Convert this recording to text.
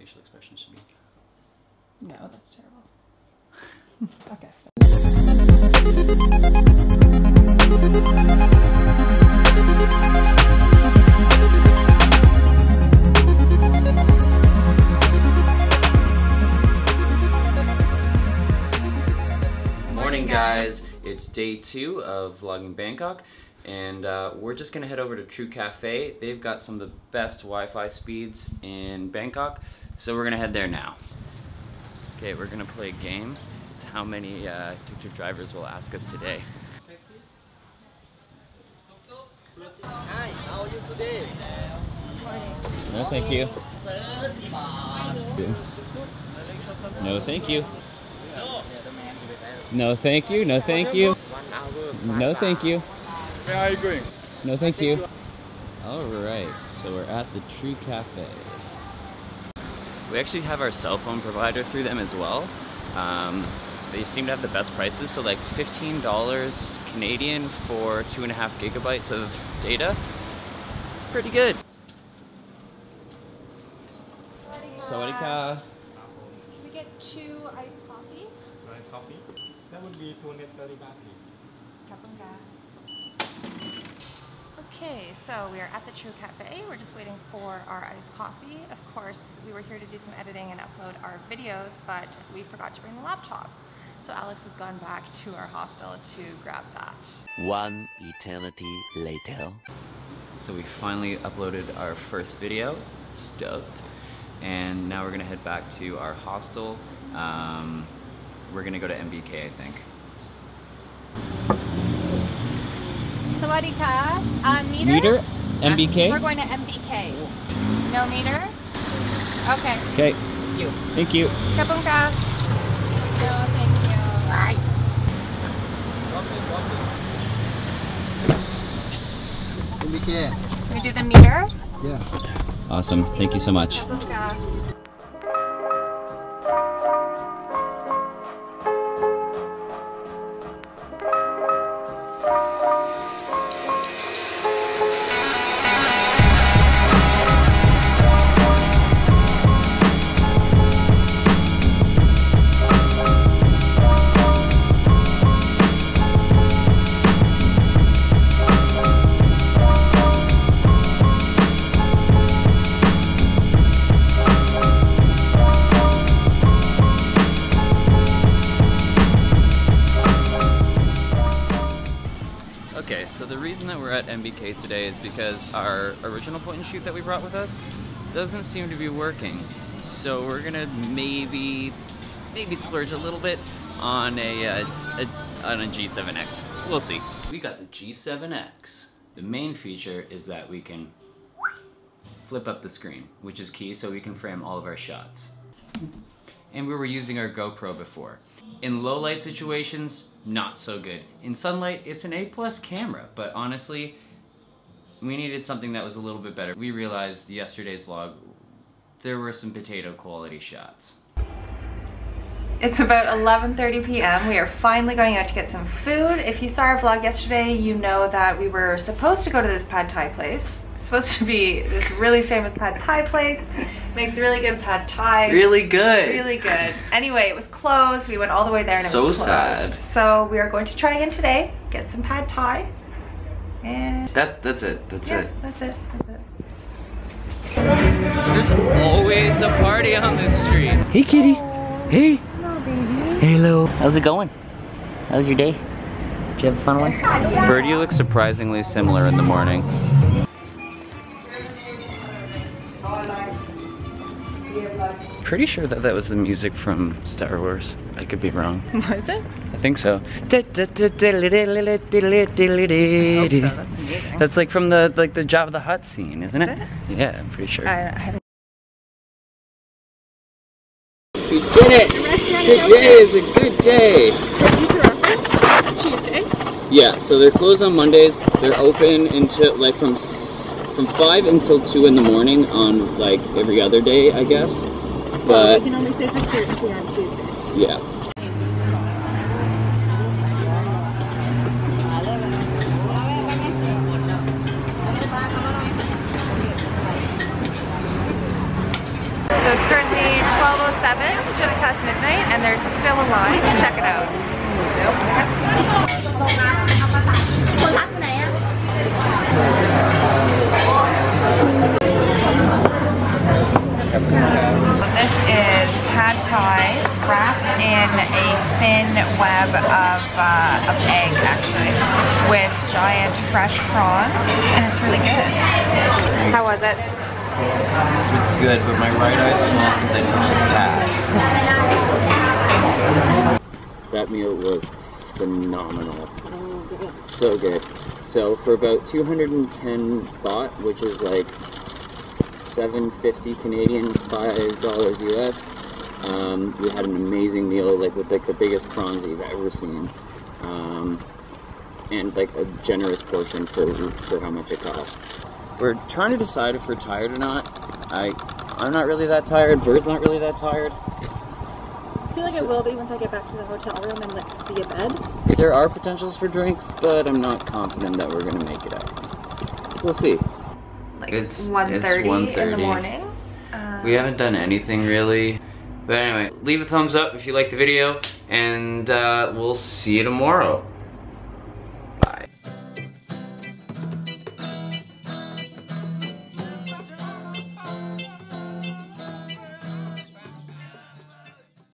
facial expression should be. No, that's terrible. okay. Morning, guys. It's day two of vlogging Bangkok, and uh, we're just gonna head over to True Cafe. They've got some of the best Wi-Fi speeds in Bangkok, so we're gonna head there now. Okay, we're gonna play a game. It's how many uh, tuk-tuk drivers will ask us today. Hi, how are you today? No, thank you. No, thank you. No, thank you. No, thank you. No, thank you. Where are you going? No, thank you. All right, so we're at the True Cafe. We actually have our cell phone provider through them as well. Um, they seem to have the best prices, so like $15 Canadian for two and a half gigabytes of data. Pretty good. Sawadika. Can we get two iced coffees? Nice coffee. That would be 230 baht, please. Okay, so we are at the True Cafe. We're just waiting for our iced coffee. Of course, we were here to do some editing and upload our videos, but we forgot to bring the laptop. So Alex has gone back to our hostel to grab that. One eternity later. So we finally uploaded our first video. Stoked. And now we're gonna head back to our hostel. Um, we're gonna go to MBK, I think. Sawadika. Uh, meter? Meter? MBK? We're going to MBK. No meter? Okay. Okay. Thank you. Kapunka. No, thank you. Bye. MBK. We do the meter? Yeah. Awesome. Thank you so much. Kapunka. Okay, so the reason that we're at MBK today is because our original point and shoot that we brought with us doesn't seem to be working. So we're gonna maybe, maybe splurge a little bit on a, uh, a on a G7X. We'll see. We got the G7X. The main feature is that we can flip up the screen, which is key so we can frame all of our shots. And we were using our GoPro before. In low light situations, not so good. In sunlight, it's an A plus camera, but honestly, we needed something that was a little bit better. We realized yesterday's vlog, there were some potato quality shots. It's about 11:30 p.m. We are finally going out to get some food. If you saw our vlog yesterday, you know that we were supposed to go to this pad thai place. It's supposed to be this really famous pad thai place. Makes really good pad thai. Really good. Really good. Anyway, it was closed. We went all the way there and it So was closed. sad. So we are going to try again today. Get some pad thai. And That's that's it. That's yeah, it. that's it. That's it. There's always a party on this street. Hey, kitty. Hey. Hello, baby. Hello. How's it going? How's your day? Did you have a fun one? Birdie looks surprisingly similar in the morning. Pretty sure that that was the music from Star Wars. I could be wrong. Was it? I think so. That's amazing. That's like from the like the Jabba the Hutt scene, isn't it? Is Yeah, I'm pretty sure. I, I haven't. We did it! Today is a good day. Tuesday. Yeah, so they're closed on Mondays. They're open until like from s- from five until two in the morning on like every other day, I guess. But can only say for certainty on Tuesday. yeah. So So it's currently 12.07, just past midnight, and there's still a line. Check it out. This a thin web of, uh, of egg, actually, with giant fresh prawns, and it's really good. How was it? It's good, but my right eye swelled because I touched a cat. That meal was phenomenal. So good. So for about 210 baht, which is like 750 Canadian, five dollars US, um, we had an amazing meal, like with like the biggest prawns that you've ever seen, um, and like a generous portion for for how much it cost. We're trying to decide if we're tired or not. I I'm not really that tired. Bird's not really that tired. I feel like I will be once I get back to the hotel room and like see a bed. There are potentials for drinks, but I'm not confident that we're gonna make it out. We'll see. Like It's- it's 1.30 in the morning. Um, We haven't done anything really. But anyway, leave a thumbs up if you like the video, and uh, we'll see you tomorrow.